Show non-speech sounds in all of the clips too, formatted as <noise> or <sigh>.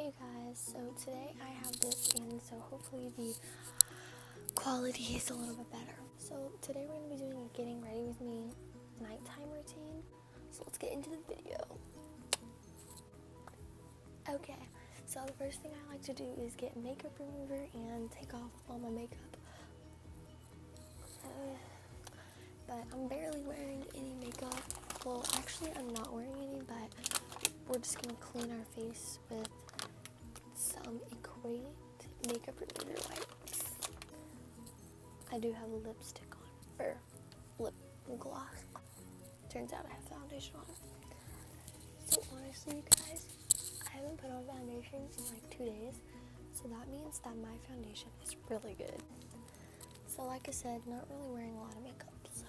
Hey guys, so today I have this and so hopefully the quality <laughs> is a little bit better. So today we're going to be doing a getting ready with me nighttime routine. So let's get into the video. Okay, so the first thing I like to do is get makeup remover and take off all my makeup. Uh, but I'm barely wearing any makeup. Well, actually I'm not wearing any, but we're just gonna clean our face with some Equate makeup remover wipes. I do have a lipstick on, or lip gloss. Turns out I have foundation on. So honestly, you guys, I haven't put on foundation in like two days, so that means that my foundation is really good. So like I said, not really wearing a lot of makeup, so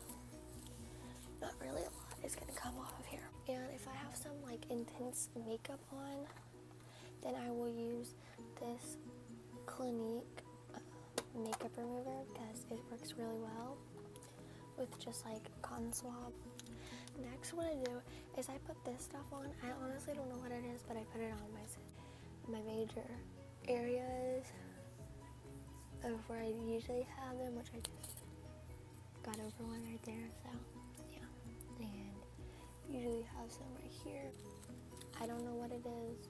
not really a lot is gonna come off of here. And if I have some like intense makeup on, then I will use this Clinique uh, makeup remover because it works really well with just like cotton swab. Next, what I do is I put this stuff on. I honestly don't know what it is, but I put it on my my major areas of where I usually have them, which I just got over one right there. So yeah, and usually have some right here. I don't know what it is.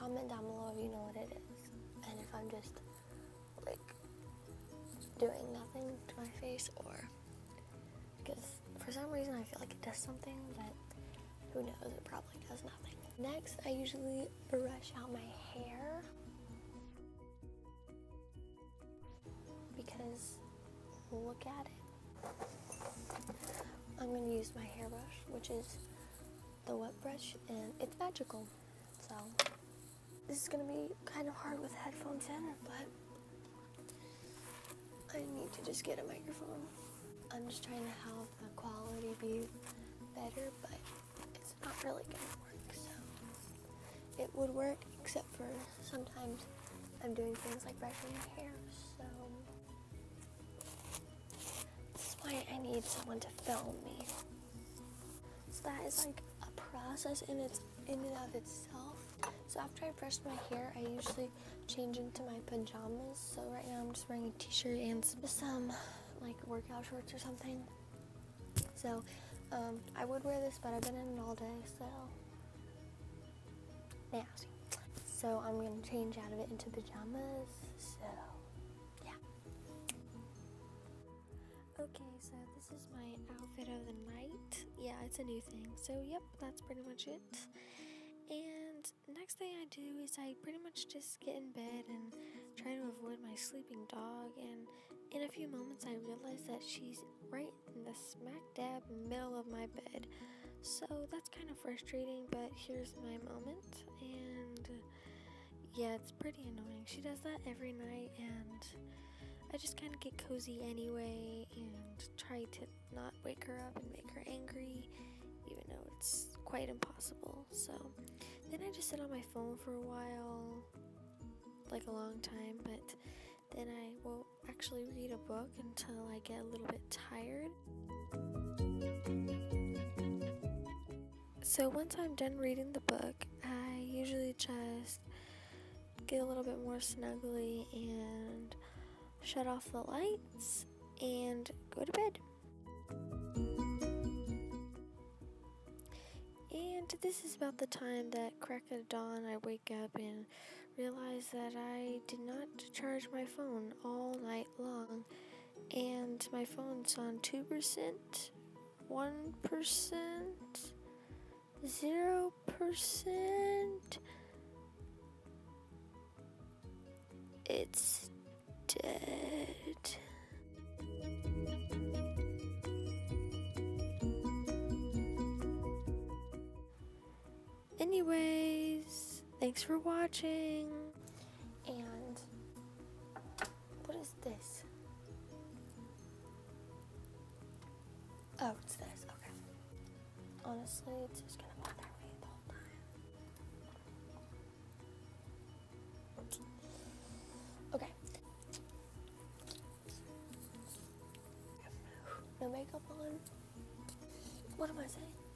Comment down below if you know what it is. And if I'm just like doing nothing to my face or because for some reason I feel like it does something, but who knows, it probably does nothing. Next, I usually brush out my hair because look at it. I'm to use my hairbrush, which is the wet brush, and it's magical. So this is gonna be kind of hard with headphones in, but I need to just get a microphone. I'm just trying to have the quality be better, but it's not really gonna work, so it would work except for sometimes I'm doing things like brushing my hair, so this is why I need someone to film me. So that is like a process in its in and of itself. So after I brush my hair, I usually change into my pajamas. So right now I'm just wearing a t-shirt and some like workout shorts or something. So um, I would wear this, but I've been in it all day, so nasty. So I'm gonna change out of it into pajamas. So yeah. Okay, so this is my outfit of the night. Yeah, it's a new thing. So yep, that's pretty much it. Next thing I do is I pretty much just get in bed and try to avoid my sleeping dog. And in a few moments, I realize that she's right in the smack dab middle of my bed. So that's kind of frustrating, but here's my moment. And yeah, it's pretty annoying. She does that every night, and I just kind of get cozy anyway and try to not wake her up and make her angry, even though it's quite impossible. So then I just sit on my phone for a while, like a long time, but then I will actually read a book until I get a little bit tired. So once I'm done reading the book, I usually just get a little bit more snuggly and shut off the lights and go to bed. This is about the time that crack of dawn I wake up and realize that I did not charge my phone all night long and my phone's on 2%, 1%, 0%. It's thanks for watching. And what is this? Oh, it's this. Okay. Honestly, it's just gonna bother me the whole time. Okay. No makeup on. What am I saying?